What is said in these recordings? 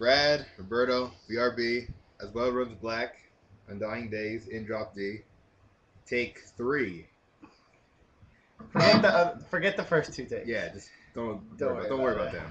Brad, Roberto, VRB, as well as Rose Black, In Dying Days, in Drop D. Take three. Forget the uh, forget the first two takes. Yeah, just don't Don't worry, about, don't worry about about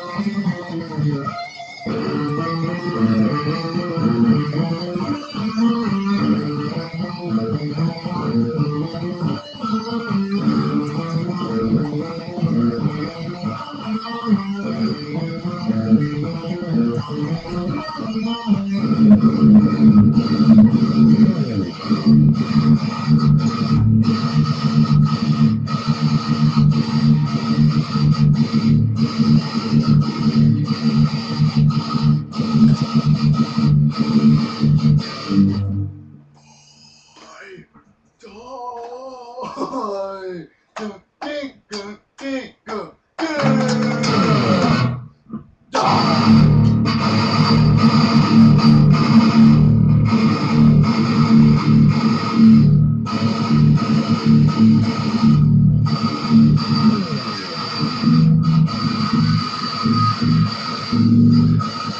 Thank you. あっ。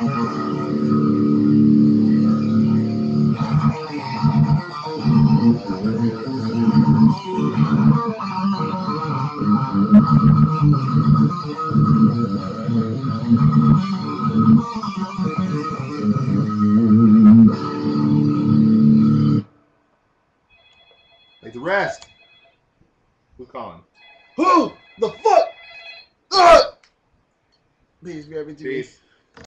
Laid to Rest. Who's calling? Who the fuck? Ugh! Peace, VRB TV. Peace.